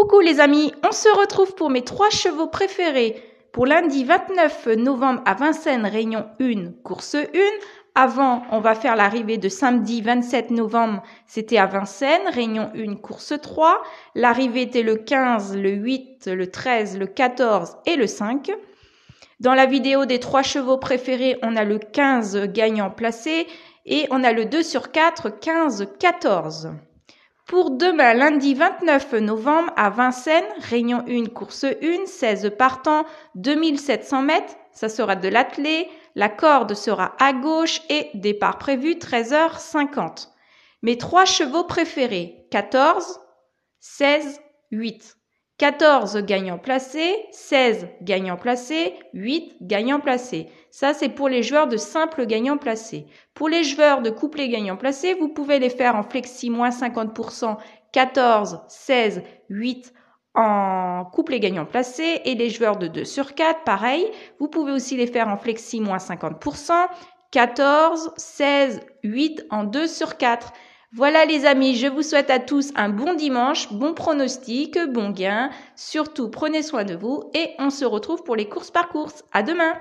Coucou les amis, on se retrouve pour mes trois chevaux préférés. Pour lundi 29 novembre à Vincennes, réunion 1, course 1. Avant, on va faire l'arrivée de samedi 27 novembre, c'était à Vincennes, réunion 1, course 3. L'arrivée était le 15, le 8, le 13, le 14 et le 5. Dans la vidéo des trois chevaux préférés, on a le 15 gagnant placé et on a le 2 sur 4, 15-14. Pour demain, lundi 29 novembre, à Vincennes, réunion 1, course 1, 16 partants, 2700 mètres, ça sera de l'attelé, la corde sera à gauche et départ prévu 13h50. Mes trois chevaux préférés, 14, 16, 8. 14 gagnants placés, 16 gagnants placés, 8 gagnants placés. Ça, c'est pour les joueurs de simple gagnants placés. Pour les joueurs de couplet gagnants placés, vous pouvez les faire en flexi moins 50%, 14, 16, 8 en couplet gagnant placé et les joueurs de 2 sur 4, pareil. Vous pouvez aussi les faire en flexi moins 50%, 14, 16, 8 en 2 sur 4. Voilà les amis, je vous souhaite à tous un bon dimanche, bon pronostic, bon gain. Surtout prenez soin de vous et on se retrouve pour les courses par course. À demain!